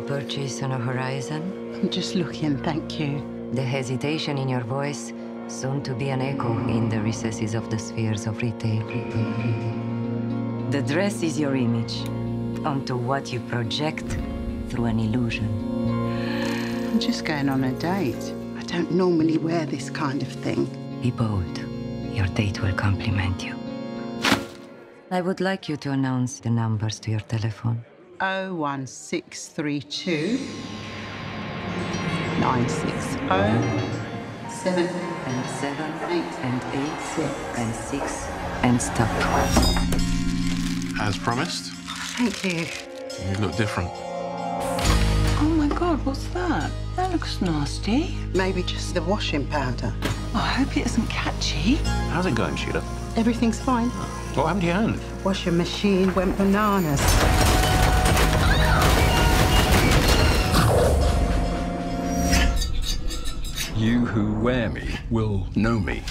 purchase on a horizon? I'm just looking, thank you. The hesitation in your voice, soon to be an echo in the recesses of the spheres of retail. The dress is your image, onto what you project through an illusion. I'm just going on a date. I don't normally wear this kind of thing. Be bold. Your date will compliment you. I would like you to announce the numbers to your telephone. 01632 960 7 And seven, Eight. and eight, Six. and six, and stop. As promised, Thank you. you look different. Oh my god, what's that? That looks nasty. Maybe just the washing powder. Oh, I hope it isn't catchy. How's it going, Sheila? Everything's fine. What happened to your hand? Washing machine went bananas. You who wear me will know me.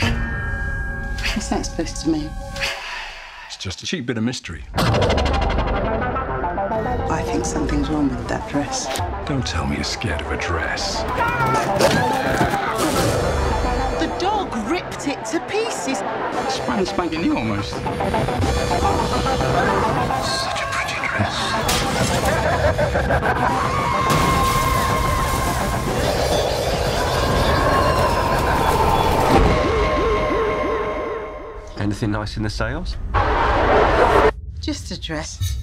What's that supposed to mean? It's just a cheap bit of mystery. I think something's wrong with that dress. Don't tell me you're scared of a dress. The dog ripped it to pieces. Spank spanking new almost. Such a pretty dress. Anything nice in the sales? Just a dress.